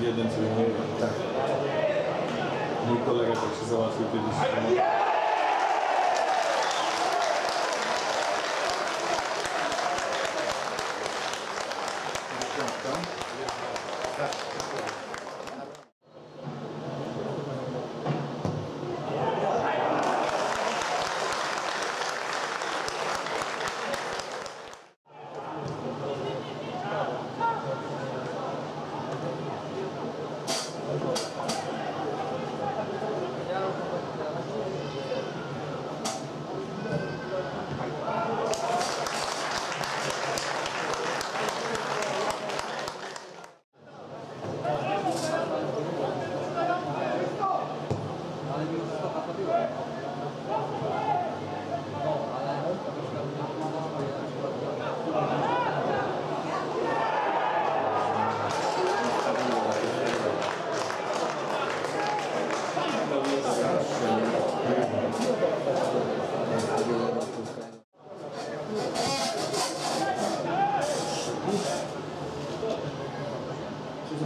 jeden co innego. Tak. Mój kolega tak się załatwił kiedyś. Dziękuję.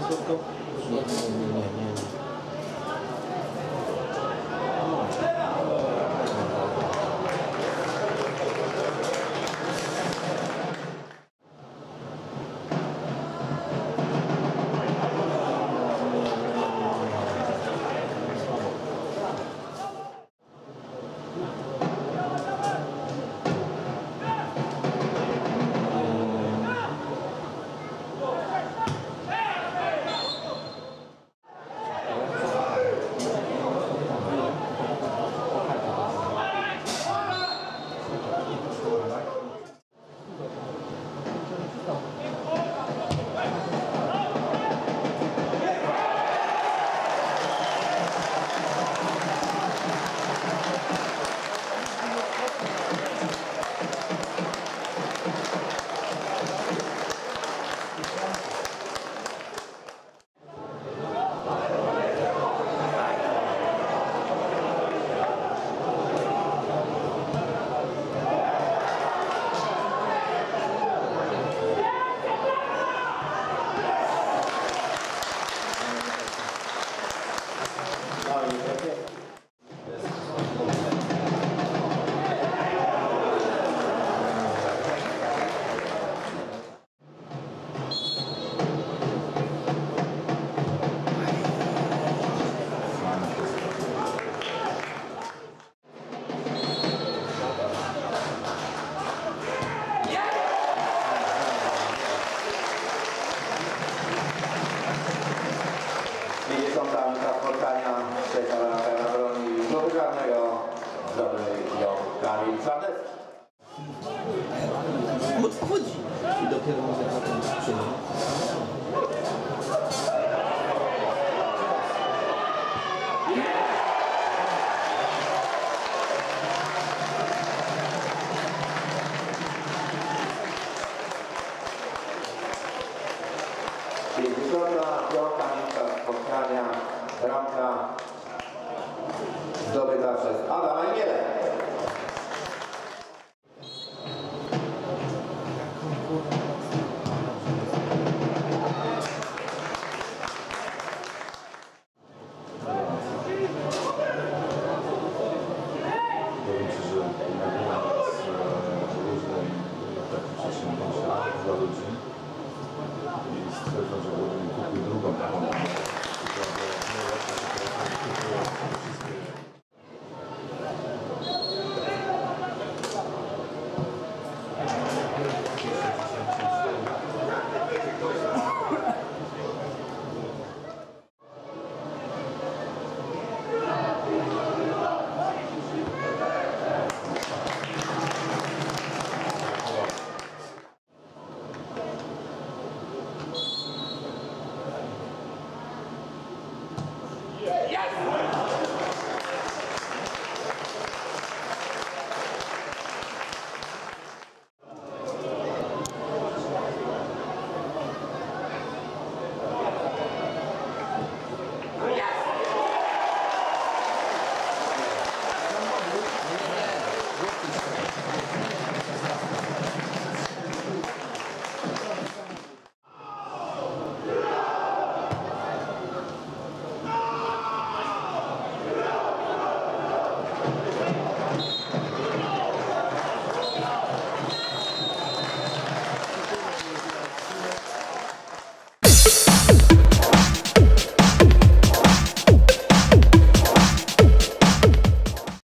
Minuta ją Kamil Czarnecki. Odchodzi. I dopiero może potem. Pięćdziesiąta piąta minuta spotkania bramka zdobyta przez Adama Ingielę.